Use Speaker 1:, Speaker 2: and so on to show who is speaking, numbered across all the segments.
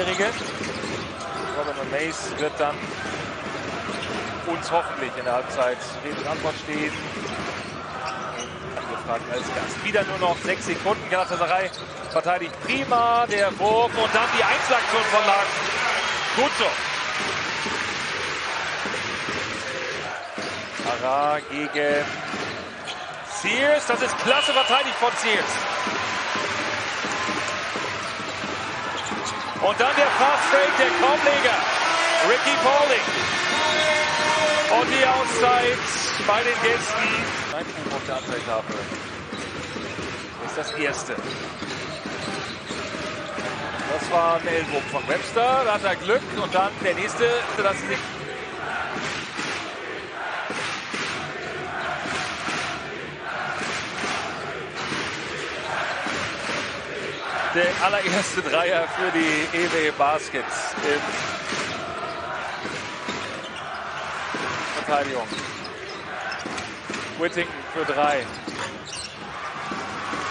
Speaker 1: jährige Robin Mace wird dann uns hoffentlich in der Halbzeit Rede und Antwort stehen. Angefragt als Gast. Wieder nur noch sechs Sekunden. Galatasaray verteidigt prima. Der Wurf und dann die Einzelaktion von Larsen. Gut so. Ara gegen Sears. Das ist klasse verteidigt von Sears. Und dann der Fast Break, der Korbleger. Ricky Pauling. Und die Auszeit bei den Gästen. Auf der Anzeigetafel. Ist das erste. Das war ein Ellbogen von Webster. Da hat er Glück. Und dann der nächste, das sich der allererste Dreier für die EW Baskets in Verteidigung. Whittington für drei.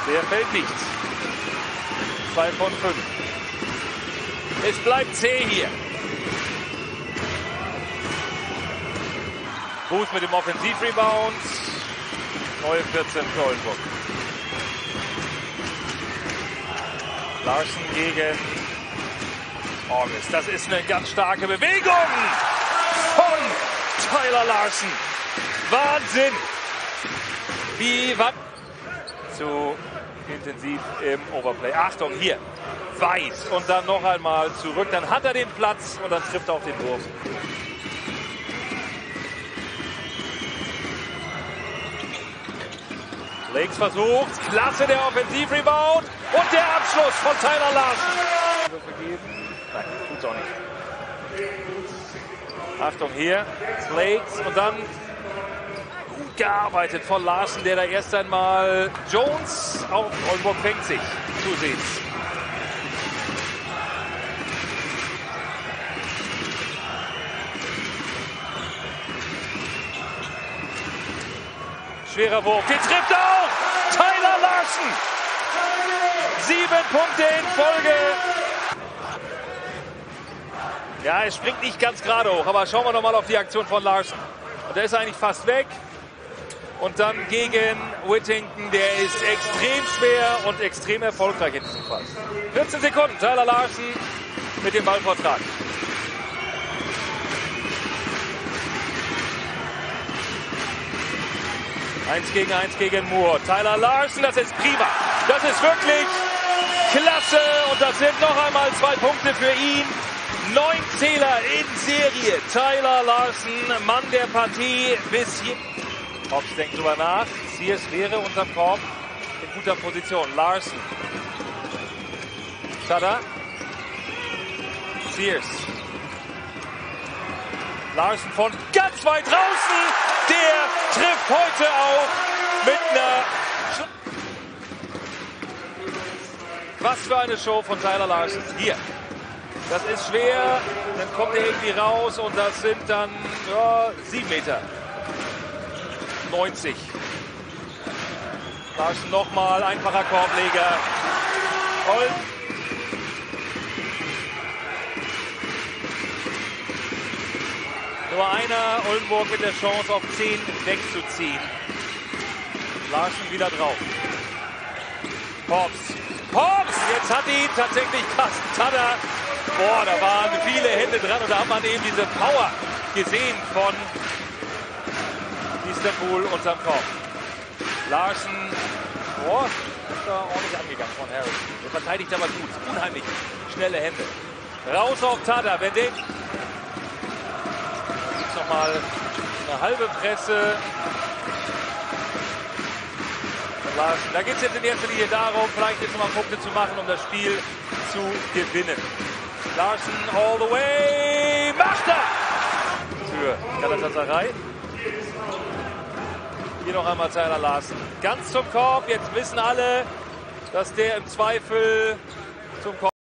Speaker 1: Der fällt nicht. Zwei von fünf. Es bleibt zäh hier. Booth mit dem Offensivrebound. Neue 14 für Oldenburg. Larsen gegen August. Das ist eine ganz starke Bewegung von Tyler Larsen. Wahnsinn! Wie war zu intensiv im Overplay. Achtung, hier. Weit und dann noch einmal zurück. Dann hat er den Platz und dann trifft er auch den Wurf. Lakes versucht, klasse der Offensivrebound und der Abschluss von Tyler Larsen. Nein, tut's auch nicht. Achtung hier, Lakes und dann gut gearbeitet von Larsen, der da erst einmal Jones auf Oldenburg fängt sich zusehends. Schwerer Wurf, den trifft auch Tyler Larsen. Sieben Punkte in Folge. Ja, er springt nicht ganz gerade hoch, aber schauen wir noch mal auf die Aktion von Larsen. Und der ist eigentlich fast weg. Und dann gegen Whittington, der ist extrem schwer und extrem erfolgreich in diesem Fall. 14 Sekunden, Tyler Larsen mit dem Ballvortrag. Eins gegen eins gegen Moore. Tyler Larsen, das ist prima. Das ist wirklich klasse. Und das sind noch einmal zwei Punkte für ihn. Neun Zähler in Serie. Tyler Larsen, Mann der Partie bis hier. Hobbs denkt drüber nach. Sears wäre unterm Korb in guter Position. Larsen. Tada. Sears. Larsen von ganz weit draußen. Der heute auch mit einer. Was für eine Show von Tyler Larsen. Hier. Das ist schwer. Dann kommt er irgendwie raus und das sind dann ja, sieben Meter. 90. Larsen nochmal. Einfacher Korbleger. Toll. Nur einer, Oldenburg mit der Chance auf 10 wegzuziehen. Larsen wieder drauf. Pops. Pops! Jetzt hat ihn tatsächlich Carsten Tada. Boah, da waren viele Hände dran und da hat man eben diese Power gesehen von Istanbul unterm Korb. Larsen, boah, ist da ordentlich angegangen von Harris. Der verteidigt aber gut. Unheimlich schnelle Hände. Raus auf Tada. Wenn den nochmal eine halbe Presse. Da geht es jetzt in erster Linie darum, vielleicht jetzt nochmal Punkte zu machen, um das Spiel zu gewinnen. Larsen all the way. Macht er! Für Galatasaray. Hier noch einmal Tyler Larsen. Ganz zum Korb. Jetzt wissen alle, dass der im Zweifel zum Korb